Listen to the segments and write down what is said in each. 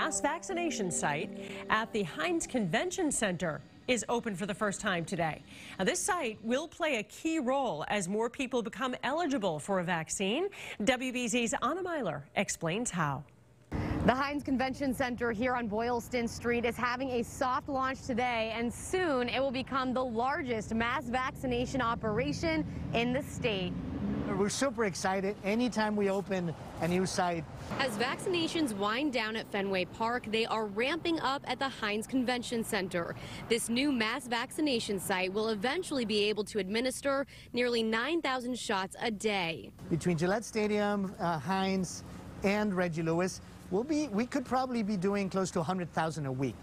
mass vaccination site at the Hynes Convention Center is open for the first time today. Now, this site will play a key role as more people become eligible for a vaccine. WBZ's Anna Meiler explains how. The Hynes Convention Center here on Boylston Street is having a soft launch today, and soon it will become the largest mass vaccination operation in the state. We're super excited anytime we open a new site. As vaccinations wind down at Fenway Park, they are ramping up at the Hynes Convention Center. This new mass vaccination site will eventually be able to administer nearly 9,000 shots a day. Between Gillette Stadium, uh, Hynes, and Reggie Lewis, we'll be, we could probably be doing close to 100,000 a week.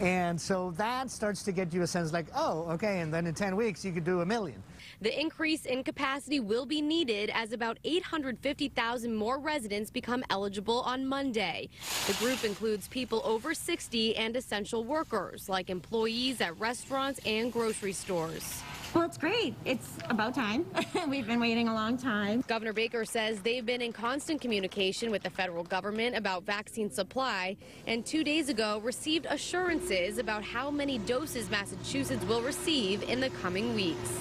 And so that starts to get you a sense like, oh, okay, and then in 10 weeks you could do a million. The increase in capacity will be needed as about 850,000 more residents become eligible on Monday. The group includes people over 60 and essential workers, like employees at restaurants and grocery stores. Well, it's great. It's about time. We've been waiting a long time. Governor Baker says they've been in constant communication with the federal government about vaccine supply and two days ago received assurances about how many doses Massachusetts will receive in the coming weeks.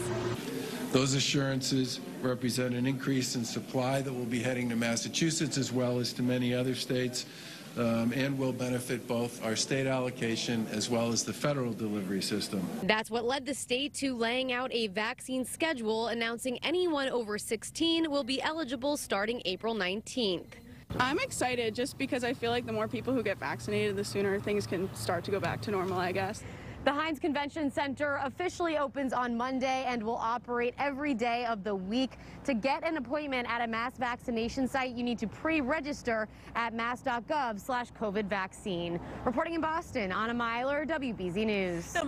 Those assurances represent an increase in supply that will be heading to Massachusetts as well as to many other states um, and will benefit both our state allocation as well as the federal delivery system. That's what led the state to laying out a vaccine schedule announcing anyone over 16 will be eligible starting April 19th. I'm excited just because I feel like the more people who get vaccinated, the sooner things can start to go back to normal, I guess. The Hynes Convention Center officially opens on Monday and will operate every day of the week. To get an appointment at a mass vaccination site, you need to pre-register at mass.gov slash COVID vaccine. Reporting in Boston, Anna Meiler, WBZ News. The